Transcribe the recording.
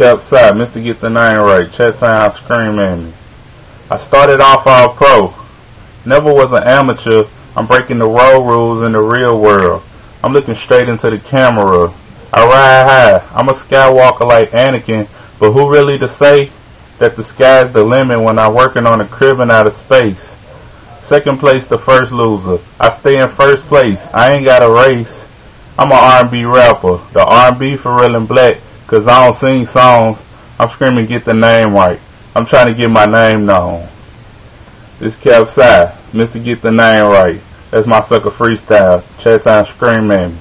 Caps I, Mr. Get the Name Right, Chat Time Scream at me. I started off all pro. Never was an amateur. I'm breaking the road rules in the real world. I'm looking straight into the camera. I ride high. I'm a skywalker like Anakin, but who really to say that the sky's the limit when I'm working on a crib in outer space? Second place, the first loser. I stay in first place. I ain't got a race. I'm a R&B rapper. The R&B for real and black, cause I don't sing songs. I'm screaming get the name right. I'm trying to get my name known. This Caps I, Mr. Get the Name Right. That's my sucker freestyle. Chat time scream at me.